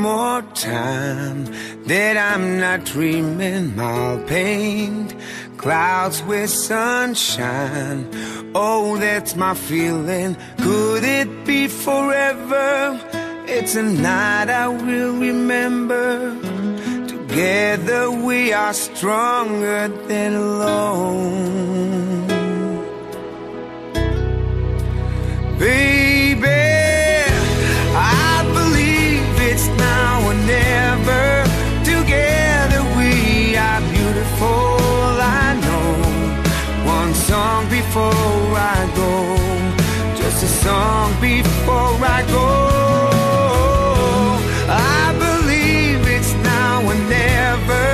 more time that I'm not dreaming. I'll paint clouds with sunshine. Oh, that's my feeling. Could it be forever? It's a night I will remember. Together we are stronger than alone. Before I go, just a song before I go. I believe it's now or never.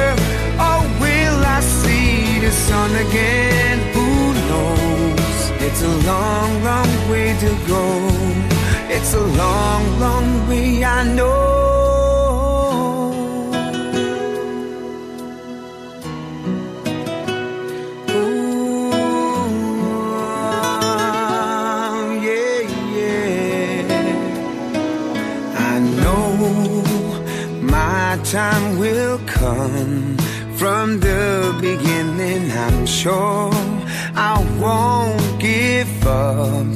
Or will I see the sun again? Who knows? It's a long, long way to go. It's a long, long way, I know. Come from the beginning. I'm sure I won't give up.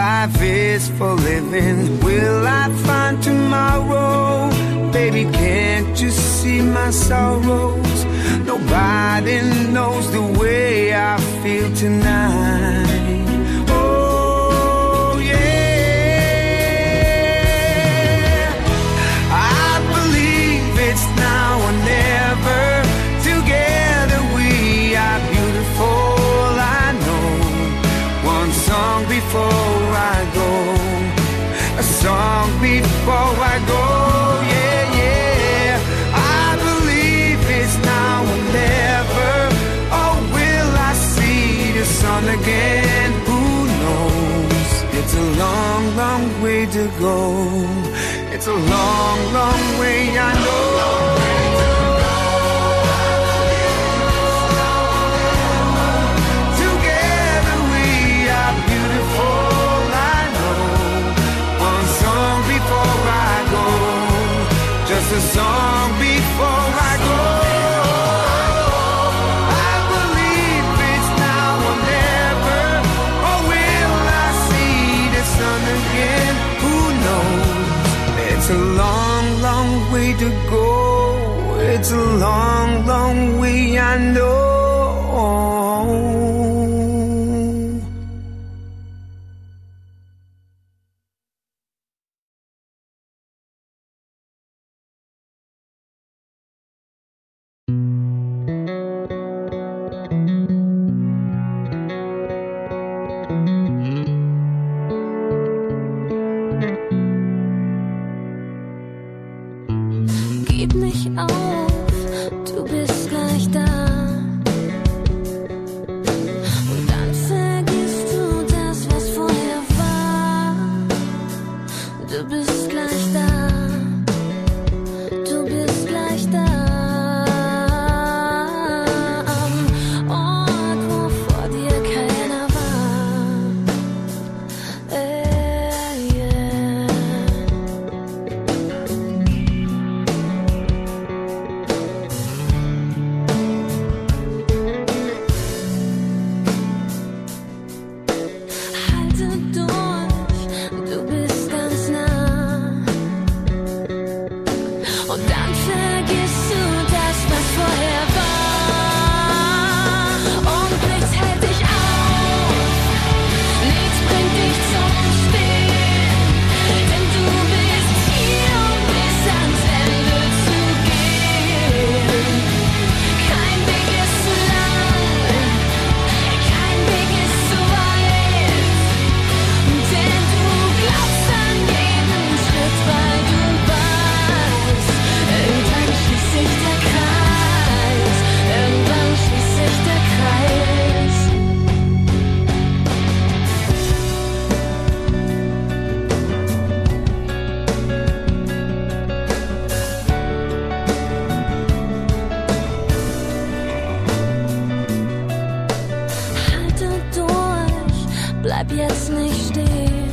Life is for living. Will I find tomorrow? Baby, can't you see my sorrows? Nobody knows the way I feel tonight. To go. It's a long, long way, I know. Together we are beautiful, I know. One song before I go, just a song before I. to go. It's a long, long way, I know. the best line. bleib jetzt nicht stehen.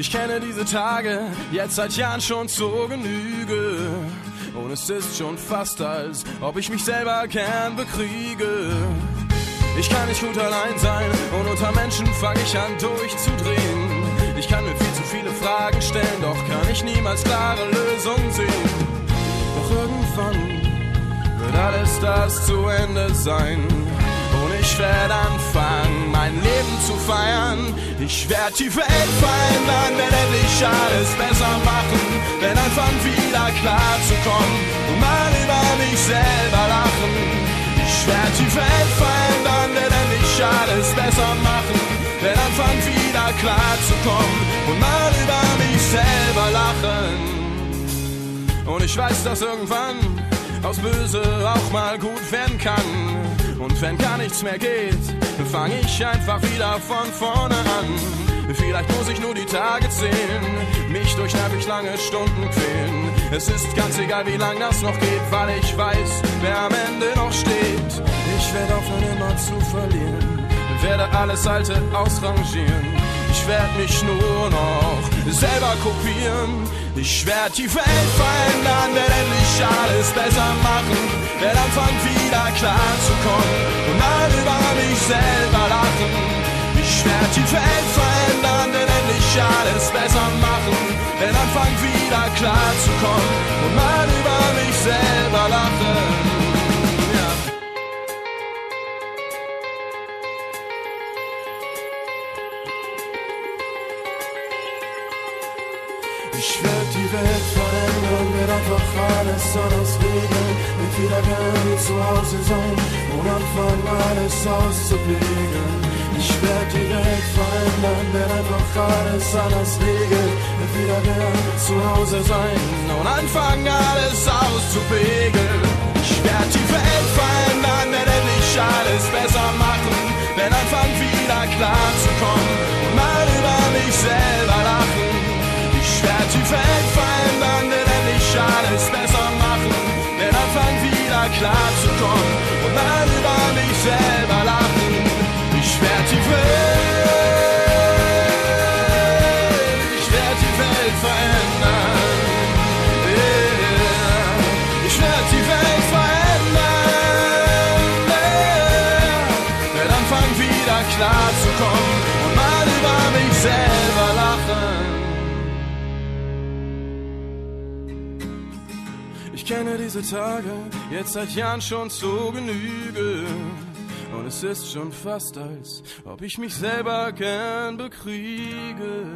Ich kenne diese Tage jetzt seit Jahren schon zur Genüge. Und es ist schon fast, als ob ich mich selber gern bekriege. Ich kann nicht gut allein sein und unter Menschen fange ich an durchzudrehen. Ich kann mir viel zu viele Fragen stellen, doch kann ich niemals klare Lösungen sehen. Doch irgendwann wird alles das zu Ende sein. Und ich werde anfangen, mein Leben zu feiern. Ich werde die Welt verändern, werde endlich alles besser machen. Wenn anfangen wieder klar zu kommen und mal über mich selber lachen. Ich werde die Welt verändern, werde endlich alles besser machen. Wenn anfangen wieder klar zu kommen und mal über mich selber lachen. Und ich weiß, dass irgendwann aus Böse auch mal gut werden kann. Und wenn gar nichts mehr geht, fange ich einfach wieder von vorne an. Vielleicht muss ich nur die Tage zählen, mich durch nervig lange Stunden quälen. Es ist ganz egal, wie lang das noch geht, weil ich weiß, wer am Ende noch steht. Ich werde aufhören, immer zu verlieren, werde alles Alte ausrangieren. Ich werde mich nur noch selber kopieren. Ich werde die Welt verändern, werde endlich alles besser machen. Werde anfangen wieder klar zu kommen und mal über mich selber lachen. Ich werde die Welt verändern, werde endlich alles besser machen. Werde anfangen wieder klar zu kommen und mal über mich selber lachen. Ich werd die Welt verändern, werd einfach alles anders regeln, wird wieder gern zu Hause sein und anfangen alles auszupegeln. Ich werd die Welt verändern, werd einfach alles anders regeln, wird wieder gern zu Hause sein und anfangen alles auszupegeln. Ich werd die Welt verändern, werd endlich alles besser machen, werd anfangen wieder klar zu kommen wieder klar zu kommen und mal über mich selber lachen. Ich kenne diese Tage jetzt seit Jahren schon zu Genüge. Und es ist schon fast, als ob ich mich selber gern bekriege.